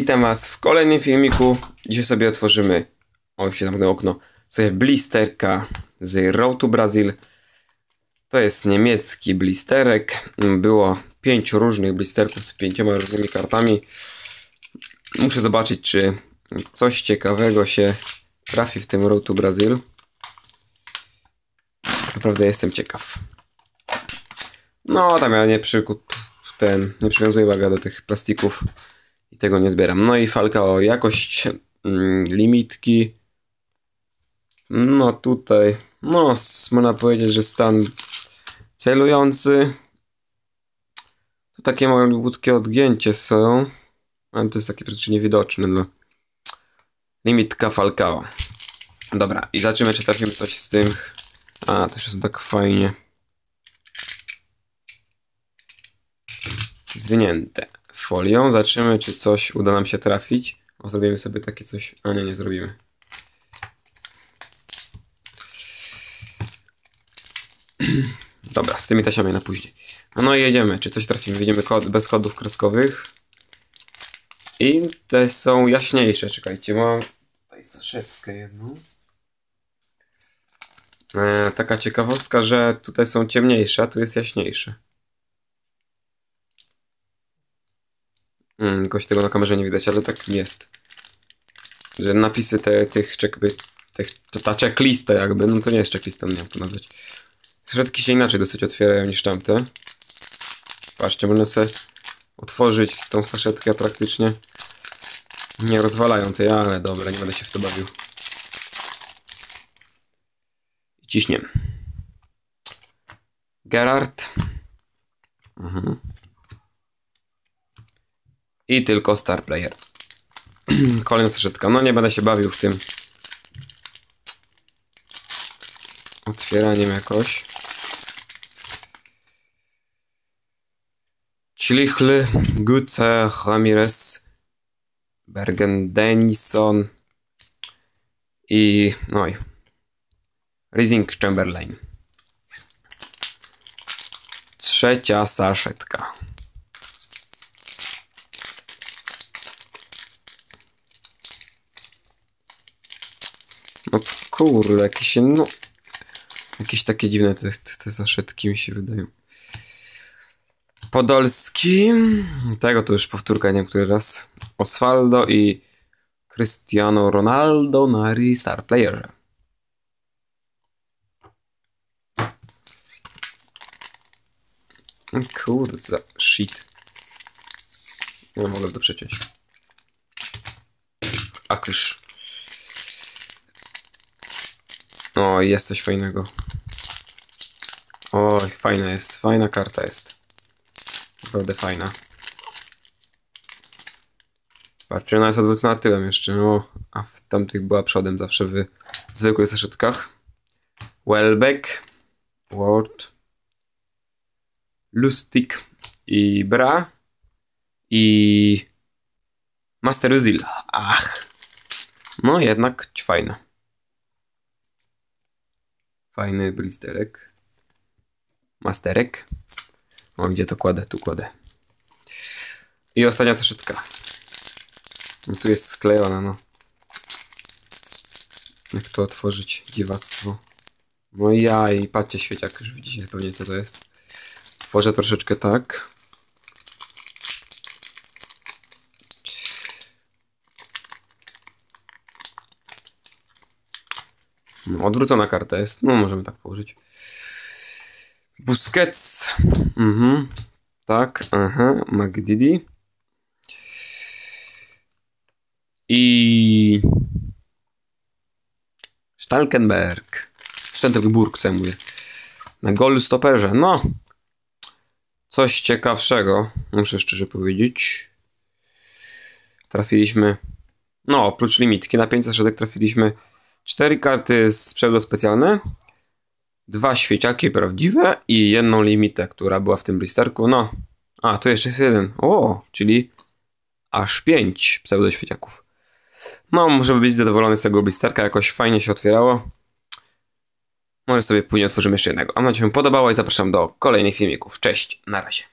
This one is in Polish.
Witam Was w kolejnym filmiku. Dzisiaj sobie otworzymy, o się zamknęło okno, sobie blisterka z Road to Brazil. To jest niemiecki blisterek. Było pięć różnych blisterków z pięcioma różnymi kartami. Muszę zobaczyć, czy coś ciekawego się trafi w tym Road to Brazil. Naprawdę jestem ciekaw. No, tam ja nie przykup ten, nie przywiązuję wagi do tych plastików tego nie zbieram. No i falka o jakość mm, limitki. No tutaj, no można powiedzieć, że stan celujący. Tu takie malutkie odgięcie są, ale to jest takie praktycznie niewidoczne dla limitka Falcao. Dobra, i zobaczymy, czy trafimy coś z tym. A, to się tak fajnie. zwinięte folią. Zobaczymy, czy coś uda nam się trafić. O, zrobimy sobie takie coś. A nie, nie zrobimy. Dobra, z tymi taśmami na później. No i jedziemy. Czy coś trafimy? Widzimy kod bez kodów kreskowych. I te są jaśniejsze. Czekajcie, mam tutaj saszetkę jedną. E, taka ciekawostka, że tutaj są ciemniejsze, a tu jest jaśniejsze. Mm, jakoś tego na kamerze nie widać, ale tak jest. Że napisy te, tych jakby, tych, to ta checklista jakby, no to nie jest checklista, nie wiem to nazwać. Środki się inaczej dosyć otwierają niż tamte. Patrzcie, można sobie otworzyć tą saszetkę praktycznie nie rozwalając jej, ale dobra, nie będę się w to bawił. I. Gerard. Mhm i tylko Star Player. Kolejna saszetka. No nie będę się bawił w tym otwieraniem jakoś. Chlichl, Gute, Ramirez, Bergen Denison i no i Rising Chamberlain. Trzecia saszetka. No kurde, jakieś no... Jakieś takie dziwne te, te zaszetki mi się wydają. Podolski. Tego to już powtórka, nie wiem który raz. Osvaldo i Cristiano Ronaldo na Star Playerze. Kurde, za shit. Nie mogę to przeciąć. Akysz. O, jest coś fajnego. Oj, fajna jest. Fajna karta jest. Naprawdę fajna. Patrzcie, ona jest odwrócona tyłem jeszcze, no. A w tamtych była przodem zawsze w zwykłych zeszytkach. Welbeck. Word. Lustig. I Bra. I... Master Uzil. Ach. No jednak fajna. Fajny blisterek. Masterek. O, gdzie to kładę? Tu kładę. I ostatnia saszetka. No, tu jest sklejona, no. Jak to otworzyć? Dziwactwo. No i ja, i patrzcie, świeciak, już widzicie pewnie co to jest. Tworzę troszeczkę tak. Odwrócona karta jest. No, możemy tak położyć. Busquets. Mhm. Tak, aha. Magdidi. I... Stalkenberg. Stalkenburg, co ja mówię. Na gol stoperze. No. Coś ciekawszego, muszę szczerze powiedzieć. Trafiliśmy... No, oprócz limitki na 500 środek trafiliśmy Cztery karty z pseudo specjalne, dwa świeciaki prawdziwe i jedną limitę, która była w tym blisterku. No, a tu jeszcze jest jeden. O, czyli aż pięć pseudo świeciaków. No, możemy być zadowolony z tego blisterka, jakoś fajnie się otwierało. Może sobie później otworzymy jeszcze jednego. Mam nadzieję, że się podobało i zapraszam do kolejnych filmików. Cześć, na razie.